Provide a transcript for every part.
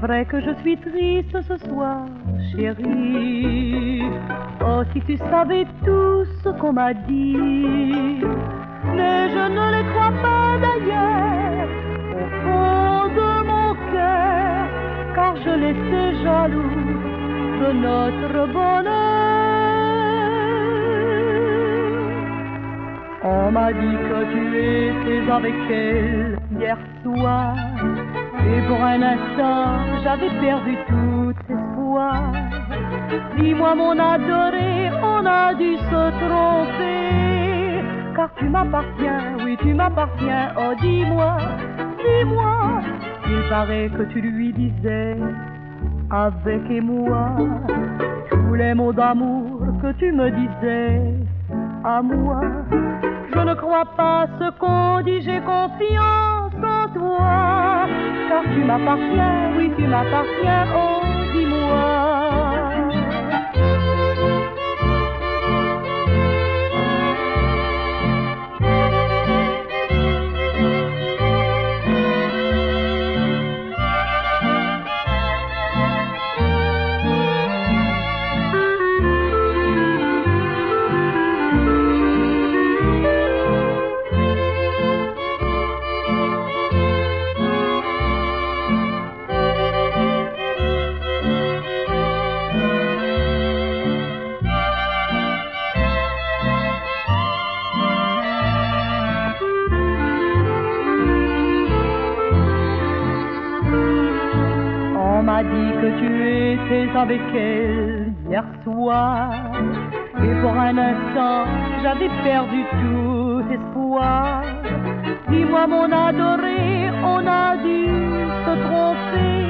vrai que je suis triste ce soir, chérie. Oh, si tu savais tout ce qu'on m'a dit, mais je ne les crois pas d'ailleurs, au fond de mon cœur, car je les sais jaloux de notre bonheur. On m'a dit que tu étais avec elle hier soir. Et pour un instant, j'avais perdu tout espoir. Dis-moi, mon adoré, on a dû se tromper. Car tu m'appartiens, oui, tu m'appartiens. Oh, dis-moi, dis-moi. Il paraît que tu lui disais, avec et moi, tous les mots d'amour que tu me disais à moi. Je ne crois pas ce qu'on dit, j'ai confiance en toi. Car tu m'appartiens, oui, tu m'appartiens, oh, Dit que tu étais avec elle hier soir. Et pour un instant, j'avais perdu tout espoir. Dis-moi, mon adoré, on a dû se tromper.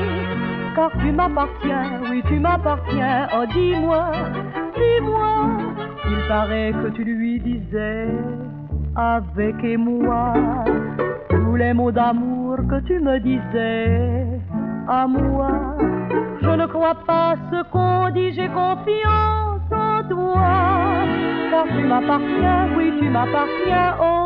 Car tu m'appartiens, oui, tu m'appartiens. Oh, dis-moi, dis-moi. Il paraît que tu lui disais, avec et moi, tous les mots d'amour que tu me disais à moi. Pas ce qu'on dit, j'ai confiance en toi. Car tu m'appartiens, oui, tu m'appartiens, oh,